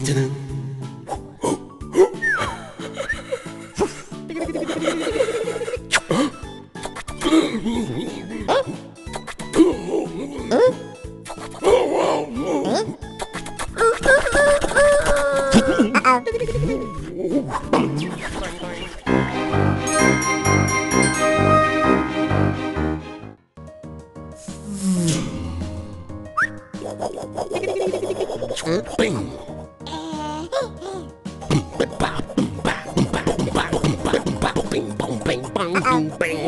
Uh-huh. Bing. Bang, bang.